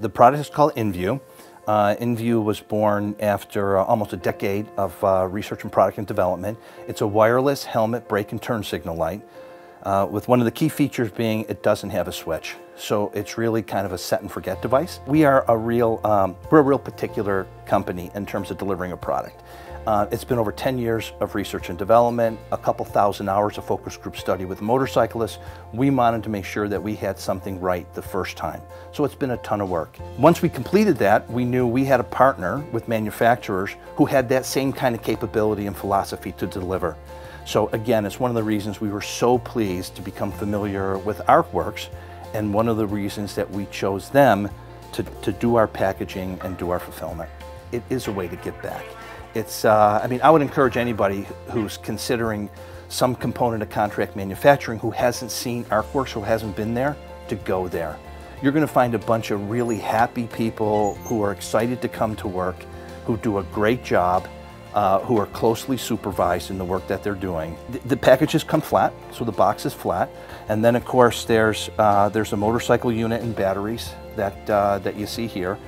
The product is called InView. Uh, InView was born after uh, almost a decade of uh, research and product and development. It's a wireless helmet brake and turn signal light uh, with one of the key features being it doesn't have a switch. So it's really kind of a set and forget device. We are a real, um, we're a real particular company in terms of delivering a product. Uh, it's been over 10 years of research and development, a couple thousand hours of focus group study with motorcyclists. We wanted to make sure that we had something right the first time. So it's been a ton of work. Once we completed that, we knew we had a partner with manufacturers who had that same kind of capability and philosophy to deliver. So again, it's one of the reasons we were so pleased to become familiar with ArcWorks and one of the reasons that we chose them to, to do our packaging and do our fulfillment. It is a way to get back. It's, uh, I mean, I would encourage anybody who's considering some component of contract manufacturing who hasn't seen ArcWorks, who hasn't been there, to go there. You're going to find a bunch of really happy people who are excited to come to work, who do a great job, uh, who are closely supervised in the work that they're doing. The, the, packages come flat, so the box is flat. And then of course there's, uh, there's a motorcycle unit and batteries that, uh, that you see here.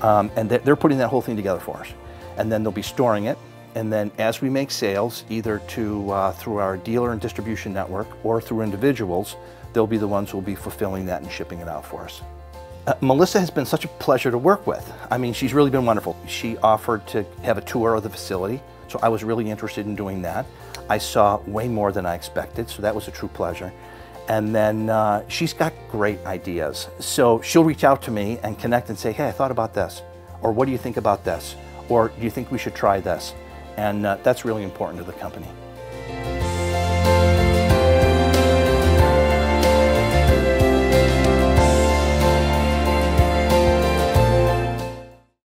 Um, and they're putting that whole thing together for us. And then they'll be storing it. And then as we make sales, either to, uh, through our dealer and distribution network or through individuals, they'll be the ones who will be fulfilling that and shipping it out for us. Uh, Melissa has been such a pleasure to work with. I mean, she's really been wonderful. She offered to have a tour of the facility, so I was really interested in doing that. I saw way more than I expected, so that was a true pleasure. And then uh, she's got great ideas. So she'll reach out to me and connect and say, hey, I thought about this. Or what do you think about this? Or do you think we should try this? And uh, that's really important to the company.